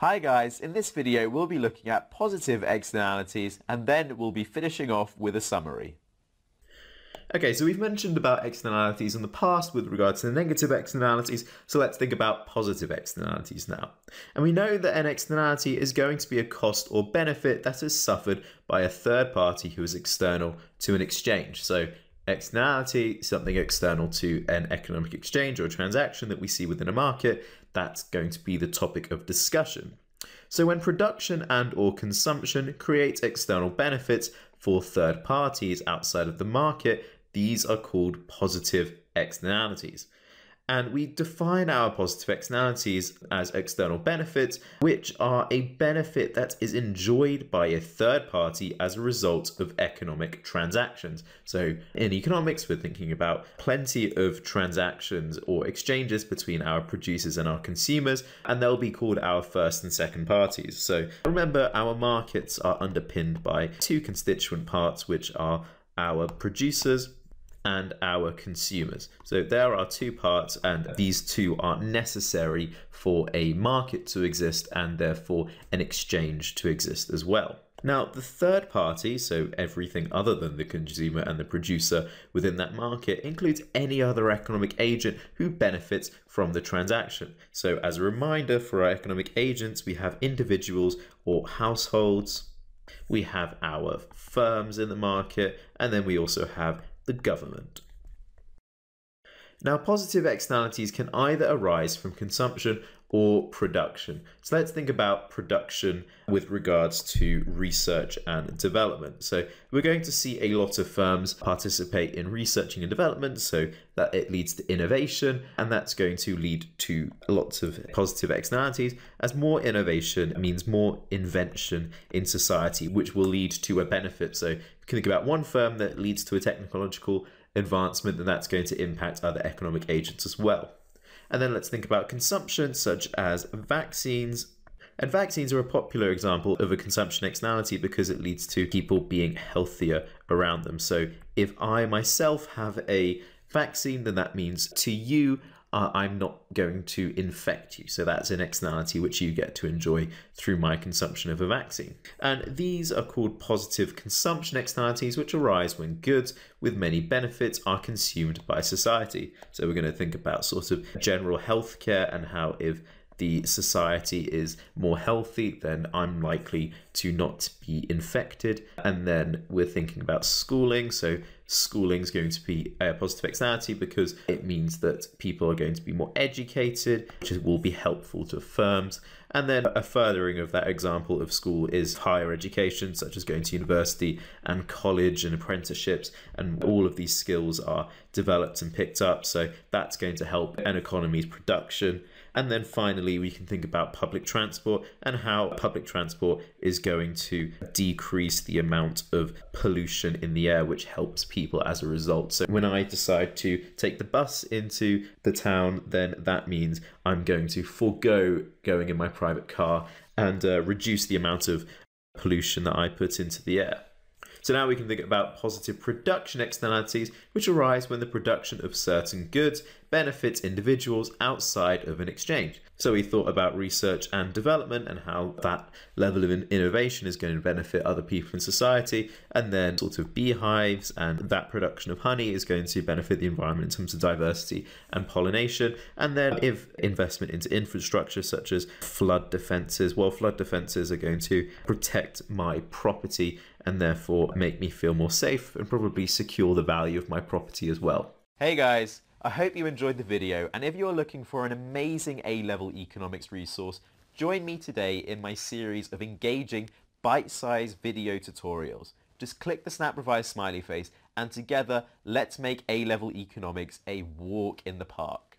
Hi guys, in this video we'll be looking at positive externalities and then we'll be finishing off with a summary. Okay, so we've mentioned about externalities in the past with regards to the negative externalities, so let's think about positive externalities now. And we know that an externality is going to be a cost or benefit that is suffered by a third party who is external to an exchange. So externality, something external to an economic exchange or transaction that we see within a market, that's going to be the topic of discussion. So when production and or consumption creates external benefits for third parties outside of the market, these are called positive externalities and we define our positive externalities as external benefits, which are a benefit that is enjoyed by a third party as a result of economic transactions. So, in economics, we're thinking about plenty of transactions or exchanges between our producers and our consumers, and they'll be called our first and second parties. So, remember, our markets are underpinned by two constituent parts, which are our producers and our consumers. So there are two parts, and these two are necessary for a market to exist and therefore an exchange to exist as well. Now, the third party, so everything other than the consumer and the producer within that market, includes any other economic agent who benefits from the transaction. So, as a reminder for our economic agents, we have individuals or households, we have our firms in the market, and then we also have the government. Now, positive externalities can either arise from consumption or production. So let's think about production with regards to research and development. So we're going to see a lot of firms participate in researching and development so that it leads to innovation and that's going to lead to lots of positive externalities as more innovation means more invention in society which will lead to a benefit. So can think about one firm that leads to a technological advancement and that's going to impact other economic agents as well. And then let's think about consumption, such as vaccines. And vaccines are a popular example of a consumption externality because it leads to people being healthier around them. So if I myself have a vaccine, then that means to you, uh, I'm not going to infect you. So that's an externality which you get to enjoy through my consumption of a vaccine. And these are called positive consumption externalities, which arise when goods with many benefits are consumed by society. So we're going to think about sort of general healthcare and how if the society is more healthy, then I'm likely to not be infected. And then we're thinking about schooling. So schooling is going to be a positive externality because it means that people are going to be more educated, which will be helpful to firms. And then a furthering of that example of school is higher education, such as going to university and college and apprenticeships. And all of these skills are developed and picked up. So that's going to help an economy's production. And then finally, we can think about public transport and how public transport is going to decrease the amount of pollution in the air, which helps people as a result. So when I decide to take the bus into the town, then that means I'm going to forego going in my private car and uh, reduce the amount of pollution that I put into the air. So now we can think about positive production externalities, which arise when the production of certain goods benefits individuals outside of an exchange. So we thought about research and development and how that level of innovation is going to benefit other people in society, and then sort of beehives and that production of honey is going to benefit the environment in terms of diversity and pollination. And then if investment into infrastructure such as flood defenses, well, flood defenses are going to protect my property and therefore make me feel more safe and probably secure the value of my property as well. Hey guys, I hope you enjoyed the video and if you're looking for an amazing A-level economics resource, join me today in my series of engaging bite-sized video tutorials. Just click the SnapRevise smiley face and together let's make A-level economics a walk in the park.